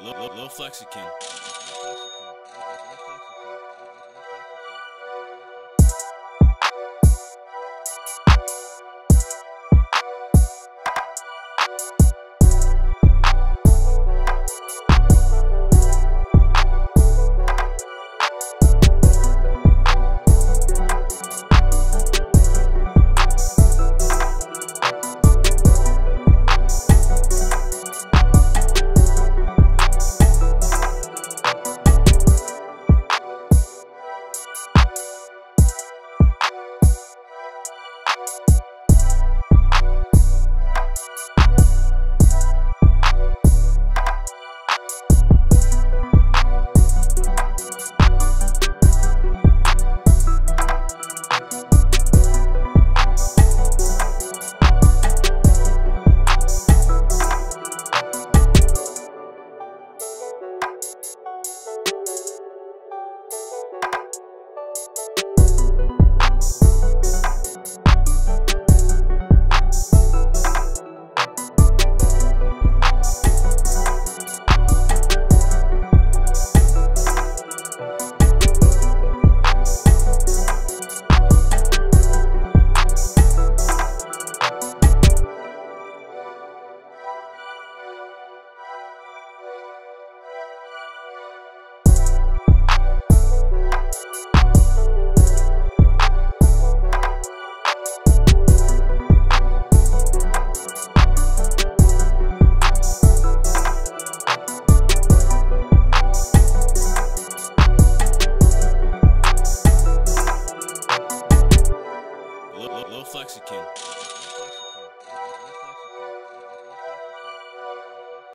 Lil, Lil, Lil Flexican. Flexican.